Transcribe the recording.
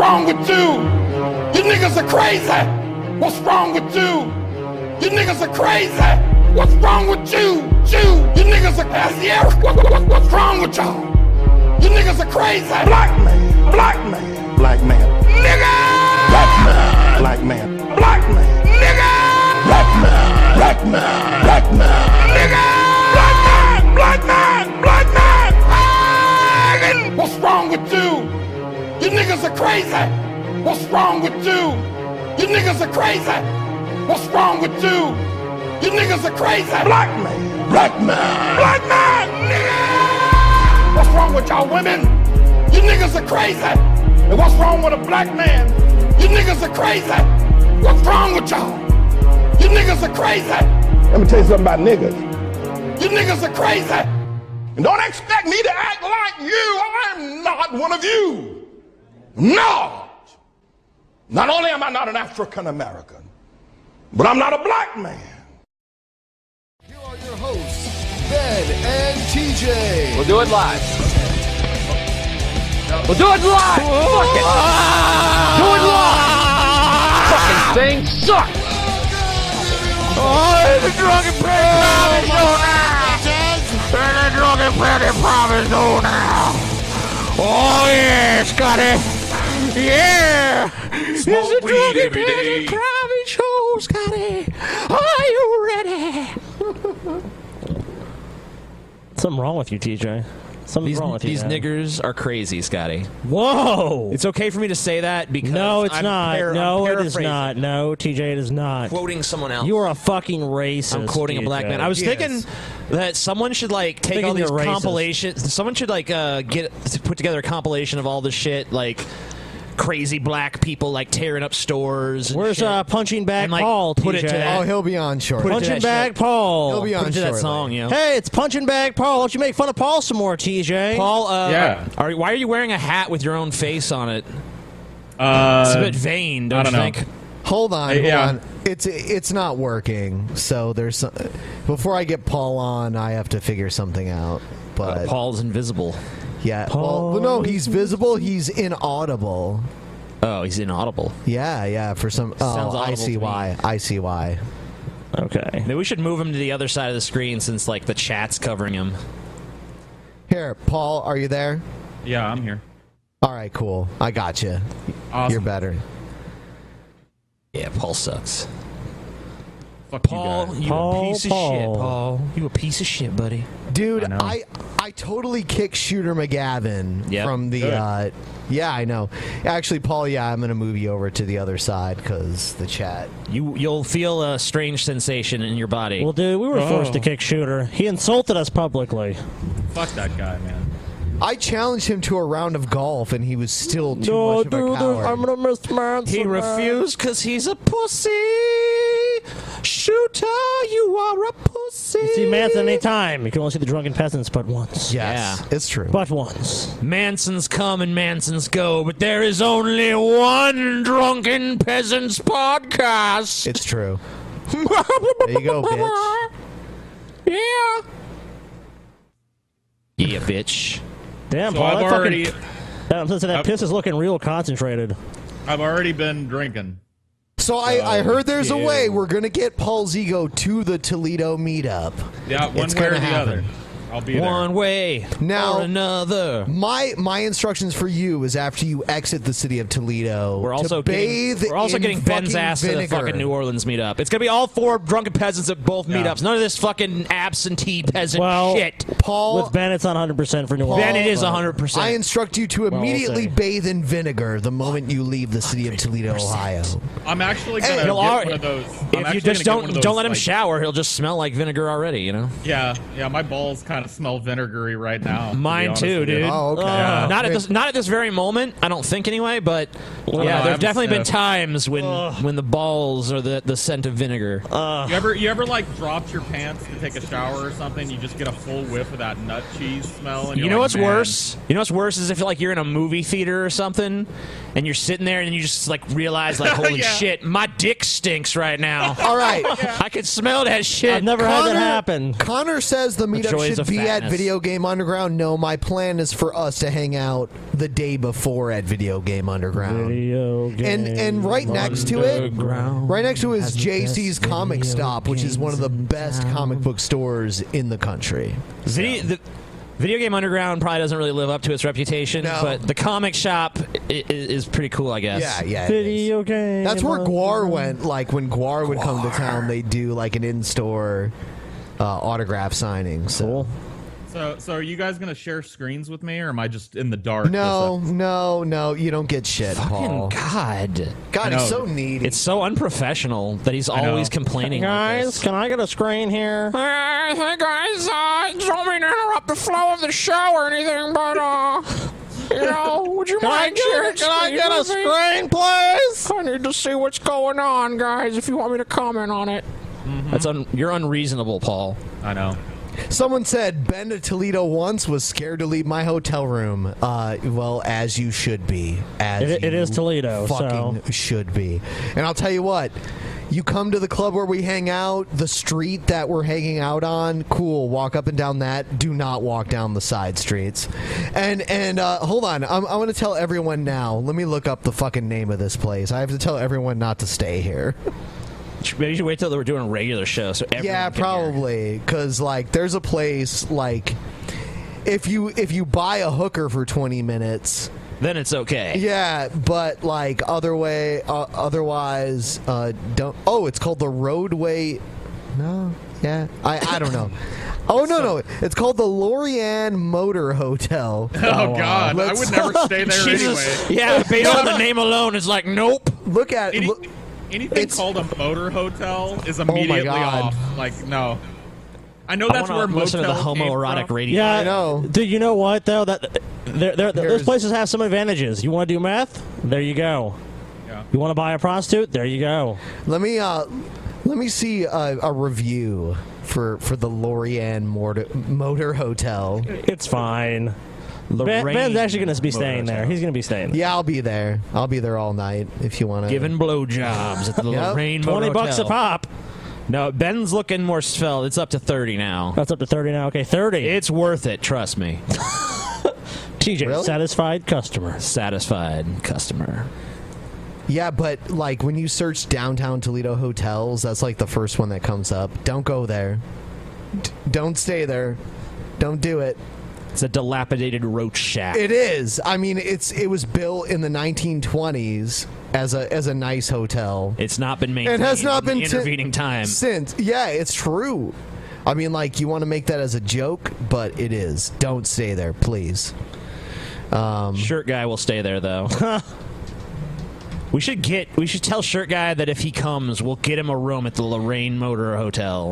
wrong with you? You niggas are crazy. What's wrong with you? You niggas are crazy. What's wrong with you? You, you niggas are yeah. What, what, what's wrong with y'all? You niggas are crazy. Black man, black man, niggas are crazy. What's wrong with you? You niggas are crazy. What's wrong with you? You niggas are crazy. Black man. Black man. Black man. Nigga. What's wrong with y'all women? You niggas are crazy. And what's wrong with a black man? You niggas are crazy. What's wrong with y'all? You niggas are crazy. Let me tell you something about niggas. You niggas are crazy. And don't expect me to act like you. I'm not one of you. No. Not only am I not an African American, but I'm not a black man. Here are your hosts, Ben and TJ. We'll do it live. We'll do it live. Fuck it. Do it live. Fucking thing sucks. Oh, it's a drunken petty promise show now. It's a drunken petty promise show now. Oh yeah, Scotty. Yeah. It's a drunken petty promise show, Scotty. Are you ready? Something wrong with you, TJ. Something's These, wrong with you. these man. niggers are crazy, Scotty. Whoa! It's okay for me to say that because No, it's I'm not. par- no, it is not. No, TJ, it is not. Quoting someone else. You are a fucking racist. I'm quoting a black man. I was thinking that someone should like take Thinking all these compilations. Someone should like uh, get put together a compilation of all the shit like crazy black people like tearing up stores. and Where's shit. uh, punching bag And, like, Paul? put it to that- Oh, he'll be on short. Put it to punching that bag shit. Paul. He'll be on Put it to that shortly. song, you know. Hey, it's punching bag Paul. Why don't you make fun of Paul some more, TJ? Paul, uh, Yeah. Are, why are you wearing a hat with your own face on it? Uh, It's a bit vain, don't, I don't you know. think? Hold on, hold yeah. on. It's it's not working. So there's some, before I get Paul on, I have to figure something out. But Paul's invisible. Yeah, well, well, no, he's visible. He's inaudible. Oh, he's inaudible. Yeah, yeah. For some, Sounds oh, I audible see to me. why. I see why. Okay. Maybe we should move him to the other side of the screen since like the chat's covering him. Here, Paul, are you there? yeah, I'm here. All right, cool. I got you. Awesome. You're better. Yeah, Paul sucks. Fuck Paul, you guys. you Paul, a piece of Paul. shit, Paul. You a piece of shit, buddy. Dude, I know. I, I totally kicked Shooter McGavin Yep. from the. Uh, yeah, I know. Actually, Paul, yeah, I'm gonna move you over to the other side because the chat. You you'll feel a strange sensation in your body. Well, dude, we were forced to Oh. kick Shooter. He insulted us publicly. Fuck that guy, man. I challenged him to a round of golf, and he was still too no, much of a dude, coward. I'm gonna miss Manson. he man. refused because he's a pussy. Shooter, you are a pussy. You see Manson anytime. You can only see the drunken peasants but once. yes, Yeah. it's true. But once. Mansons come and Mansons go, but there is only one Drunken Peasants podcast. it's true. There you go, bitch. Yeah. Yeah, bitch. Damn, So Paul, I've that already, fucking, that, that I've- piss is looking real concentrated. I've already been drinking. So I, I oh, heard there's a way we're gonna get Paul's ego to the Toledo meetup. Yeah, one It's way or gonna the happen. other. I'll be One way Now- or another. My my instructions for you is after you exit the city of Toledo. We're also to getting, bathe we're also in getting Ben's fucking ass to the fucking New Orleans meetup. It's gonna be all four drunken peasants at both Yeah. meetups. None of this fucking absentee peasant Well, shit. Paul, With Ben, it's on 100% for New Paul- Orleans. Ben, it is but- hundred I instruct you to we'll immediately see. bathe in vinegar the moment you leave the city of Toledo, Ohio. I'm actually gonna he'll get already- one of those. I'm If you just gonna get one don't of don't let him like- shower, he'll just smell like vinegar already. You know. Yeah, yeah. My balls kind of smell vinegary right now. Mine honest too, dude. Oh, okay. Uh, not at this not at this very moment. I don't think anyway. But yeah, I there've haven't definitely been times when when the balls or the the scent of vinegar. You ever, you ever like dropped your pants to take a shower or something? You just get a full whiff of that nut cheese smell. And You know like, what's "Man." worse? You know what's worse is if like you're in a movie theater or something, and you're sitting there and you just like realize like, holy Yeah. shit, my dick stinks right now. All right. I can smell that shit. I've never had that happen. Connor says the meetup joys should of be at. Video Game Underground? No, my plan is for us to hang out the day before at Video Game Underground. Video and and right next to it, right next to it is JC's Comic Stop, which is one of the best comic book stores in the country. Video, the, Video Game Underground probably doesn't really live up to its reputation, No. but the comic shop i- i- is pretty cool, I guess. Yeah, yeah. Video game. That's where Gwar went. Like when Gwar would come to town, they do like an in-store uh, autograph signing. So So, so are you guys gonna share screens with me, or am I just in the dark? no, no, no, you don't get shit, Paul. God. God, he's so needy. It's so unprofessional that he's I know. always complaining. like Guys, this. can I get a screen here? Hey, hey guys, uh, don't mean to interrupt the flow of the show or anything, but uh, you know, would you Can mind sharing can I get a screen, please? I need to see what's going on, guys. If you want me to comment on it. That's un- you're unreasonable, Paul. I know. Someone said Ben to Toledo once was scared to leave my hotel room. Uh, well, as you should be. As It- it you is Toledo, Fucking should be. And I'll tell you what. You come to the club where we hang out, the street that we're hanging out on, cool. Walk up and down that. Do not walk down the side streets. And and uh, hold on, I'm, I'm going to tell everyone now. Let me look up the fucking name of this place. I have to tell everyone not to stay here. Maybe you should wait till they were doing a regular show. So yeah, probably because like there's a place like if you if you buy a hooker for 20 minutes. Then it's okay. Yeah, but like other way, uh, otherwise, uh, don't. Oh, it's called the Roadway. No, yeah, I I don't know. Oh no no, it's called the Lorraine Motor Hotel. Oh, God, I Let's- would never stay there Jesus. anyway. Yeah, based on the name alone, it's like nope. Look at Any, look, anything it's- Oh called a motor hotel is immediately God. off. Like no. I know that's wanna where most of the motel came homoerotic radio. Yeah, I know. Dude, you know what though? That there, there, those places have some advantages. You want to do meth? There you go. Yeah. You want to buy a prostitute? There you go. let me uh, let me see a, a review for for the Lorraine Motor, Motor Hotel. It's fine. Ben, Ben's actually going to be Motor staying there. Hotel. He's going to be staying. there. Yeah, I'll be there. I'll be there all night if you want to. Giving blowjobs at the Yep. Lorraine Twenty Motor bucks a pop. No, Ben's looking more svelte. It's up to thirty now. That's up to thirty now. Okay, thirty. It's worth it. Trust me. TJ, Really? satisfied customer. Satisfied customer. Yeah, but like when you search downtown Toledo hotels, that's like the first one that comes up. Don't go there. D- don't stay there. Don't do it. It's a dilapidated roach shack. It is. I mean, it's it was built in the 1920s as a as a nice hotel. it's not been maintained. It has not in been intervening time. since. Yeah, it's true. I mean, like you want to make that as a joke, but it is. Don't stay there, please. Um, Shirt guy will stay there though. we should get. We should tell shirt guy that if he comes, we'll get him a room at the Lorraine Motor Hotel.